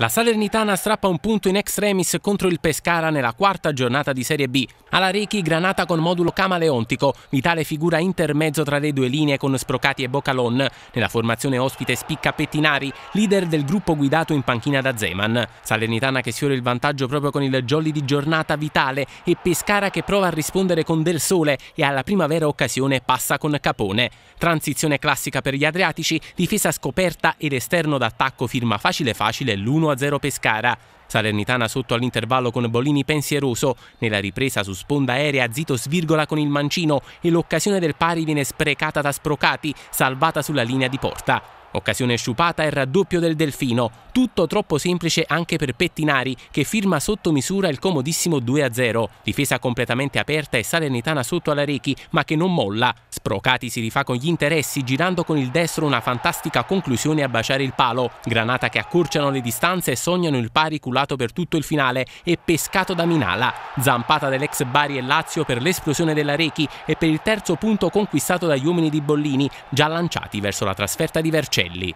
La Salernitana strappa un punto in extremis contro il Pescara nella quarta giornata di Serie B. Alla Rechi granata con modulo camaleontico, vitale figura intermezzo tra le due linee con Sprocati e Bocalon. Nella formazione ospite spicca Pettinari, leader del gruppo guidato in panchina da Zeman. Salernitana che sfiora il vantaggio proprio con il jolly di giornata vitale e Pescara che prova a rispondere con Del Sole e alla prima vera occasione passa con Capone. Transizione classica per gli adriatici, difesa scoperta ed esterno d'attacco firma facile facile l'1 1-0 Pescara. Salernitana sotto all'intervallo con Bolini pensieroso. Nella ripresa su sponda aerea Zito svirgola con il mancino e l'occasione del pari viene sprecata da Sprocati, salvata sulla linea di porta. Occasione sciupata e raddoppio del Delfino, tutto troppo semplice anche per Pettinari che firma sotto misura il comodissimo 2-0. Difesa completamente aperta e Salernitana sotto alla Rechi ma che non molla. Sprocati si rifà con gli interessi girando con il destro una fantastica conclusione a baciare il palo. Granata che accorciano le distanze e sognano il pari culato per tutto il finale e pescato da Minala. Zampata dell'ex Bari e Lazio per l'esplosione della Rechi e per il terzo punto conquistato dagli uomini di Bollini già lanciati verso la trasferta di Vercelli.